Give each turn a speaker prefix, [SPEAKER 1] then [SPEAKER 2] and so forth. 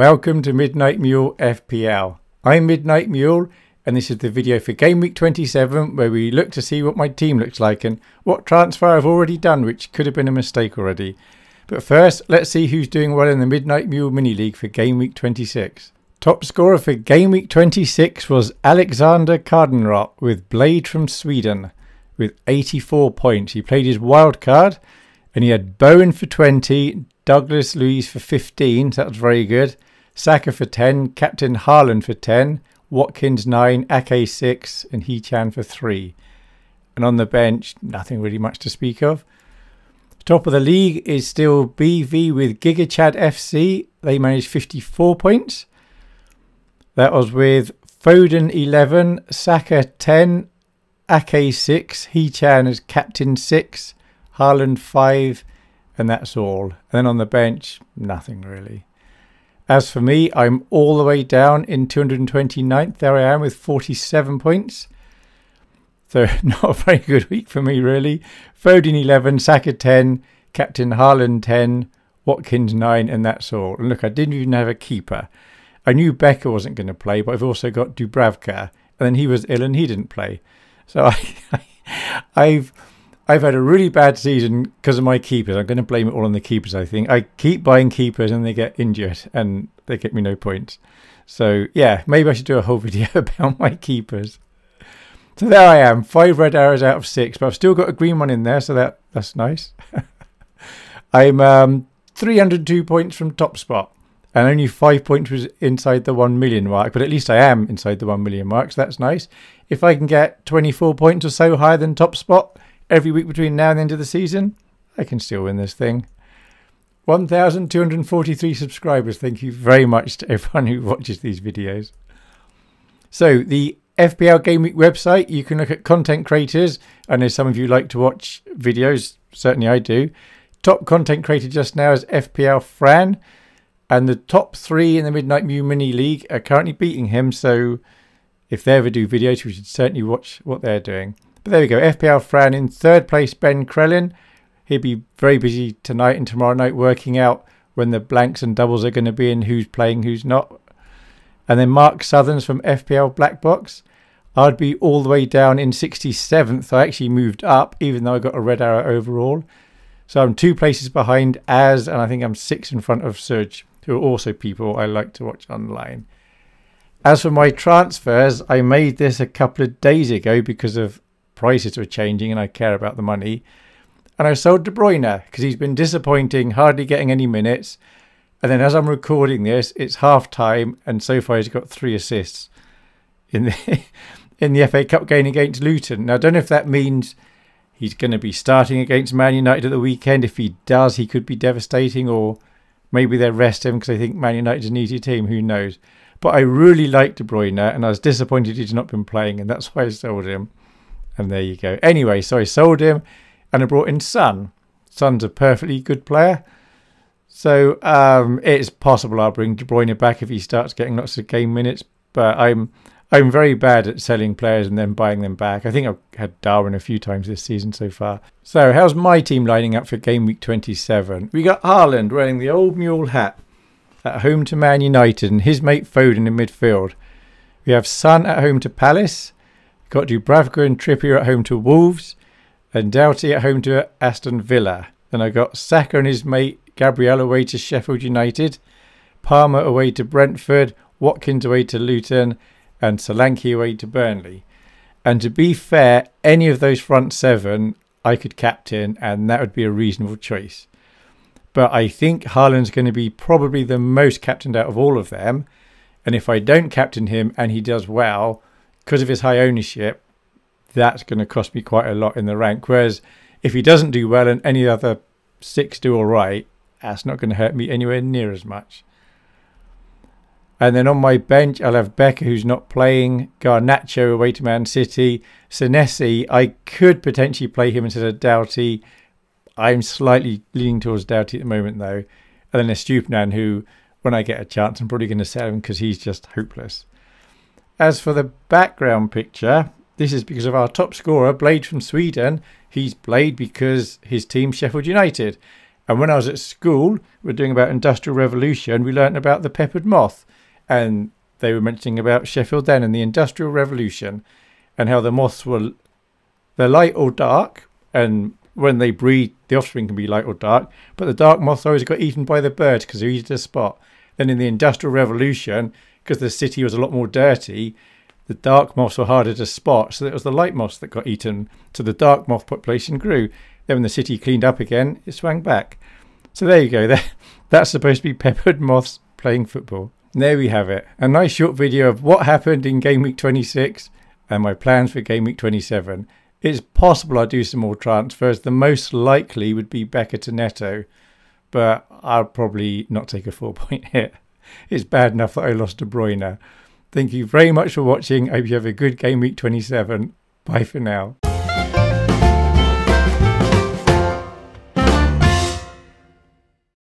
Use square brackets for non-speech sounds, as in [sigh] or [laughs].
[SPEAKER 1] Welcome to Midnight Mule FPL. I'm Midnight Mule and this is the video for game week 27 where we look to see what my team looks like and what transfer I've already done which could have been a mistake already. But first, let's see who's doing well in the Midnight Mule Mini League for game week 26. Top scorer for game week 26 was Alexander Kardenrock with Blade from Sweden with 84 points. He played his wild card and he had Bowen for 20, Douglas Luiz for 15, so that was very good. Saka for 10, Captain Haaland for 10, Watkins 9, Ake 6, and Hee-chan for 3. And on the bench, nothing really much to speak of. Top of the league is still BV with GigaChad FC. They managed 54 points. That was with Foden 11, Saka 10, Ake 6, Hee-chan as captain 6, Haaland 5, and that's all. And then on the bench, nothing really. As for me, I'm all the way down in 229th. There I am with 47 points. So [laughs] not a very good week for me, really. Foden 11, Saka 10, Captain Haaland 10, Watkins 9, and that's all. And look, I didn't even have a keeper. I knew Becker wasn't going to play, but I've also got Dubravka, and then he was ill and he didn't play. So [laughs] I, I've I've had a really bad season because of my keepers. I'm going to blame it all on the keepers. I think I keep buying keepers and they get injured and they get me no points. So yeah, maybe I should do a whole [laughs] video about my keepers. So there I am, five red arrows out of six, but I've still got a green one in there, so that that's nice. [laughs] I'm um, 302 points from top spot, and only five points was inside the one million mark. But at least I am inside the one million mark, so that's nice. If I can get 24 points or so higher than top spot every week between now and the end of the season, I can still win this thing. 1,243 subscribers. Thank you very much to everyone who watches these videos. So, the FPL Game Week website, you can look at content creators. I know some of you like to watch videos, certainly I do. Top content creator just now is FPL Fran, and the top three in the Midnight Mule Mini League are currently beating him. So, if they ever do videos, we should certainly watch what they're doing. But there we go. FPL Fran in third place, Ben Crellin. He'll be very busy tonight and tomorrow night working out when the blanks and doubles are going to be and who's playing, who's not. And then Mark Sutherns from FPL Black Box. I'd be all the way down in 67th. I actually moved up, even though I got a red arrow overall. So I'm two places behind Az, and I think I'm six in front of Surge, who are also people I like to watch online. As for my transfers, I made this a couple of days ago because of prices were changing and I care about the money. And I sold De Bruyne because he's been disappointing, hardly getting any minutes. And then as I'm recording this, it's half time, and so far he's got three assists in the [laughs] in the FA Cup game against Luton. Now I don't know if that means he's going to be starting against Man United at the weekend. If he does, he could be devastating, or maybe they'll rest him because I think Man United's an easy team. Who knows? But I really liked De Bruyne, and I was disappointed he's not been playing, and that's why I sold him. And there you go. Anyway, so I sold him, and I brought in Son. Son's a perfectly good player. So um, it's possible I'll bring De Bruyne back if he starts getting lots of game minutes. But I'm I'm very bad at selling players and then buying them back. I think I've had Darwin a few times this season so far. So how's my team lining up for game week 27? We got Haaland wearing the old mule hat at home to Man United and his mate Foden in midfield. We have Son at home to Palace. Got Dubravka and Trippier at home to Wolves. And Doughty at home to Aston Villa. Then I got Saka and his mate Gabriel away to Sheffield United. Palmer away to Brentford. Watkins away to Luton. And Solanke away to Burnley. And to be fair, any of those front seven I could captain, and that would be a reasonable choice. But I think Haaland's going to be probably the most captained out of all of them. And if I don't captain him and he does well, because of his high ownership, that's going to cost me quite a lot in the rank. Whereas if he doesn't do well and any other six do all right, that's not going to hurt me anywhere near as much. And then on my bench, I'll have Becker, who's not playing, Garnacho away to Man City, Senesi. I could potentially play him instead of Doughty. I'm slightly leaning towards Doughty at the moment, though. And then Estupiñán, who, when I get a chance, I'm probably going to sell him because he's just hopeless. As for the background picture, this is because of our top scorer, Blade from Sweden. He's Blade because his team, Sheffield United. And when I was at school, we are doing about industrial revolution. We learnt about the peppered moth, and they were mentioning about Sheffield then and the industrial revolution, and how the moths were they're light or dark, and when they breed, the offspring can be light or dark. But the dark moths always got eaten by the birds because they're easy to spot. Then in the industrial revolution, because the city was a lot more dirty, the dark moths were harder to spot, so it was the light moths that got eaten. So the dark moth population grew. Then when the city cleaned up again, it swung back. So there you go. [laughs] That's supposed to be peppered moths playing football. there we have it. A nice short video of what happened in game week 26 and my plans for game week 27. It's possible I do some more transfers. The most likely would be Becker to Neto, but I'll probably not take a four point [laughs] hit. It's bad enough that I lost De Bruyne. Thank you very much for watching. I hope you have a good game week 27. Bye for now.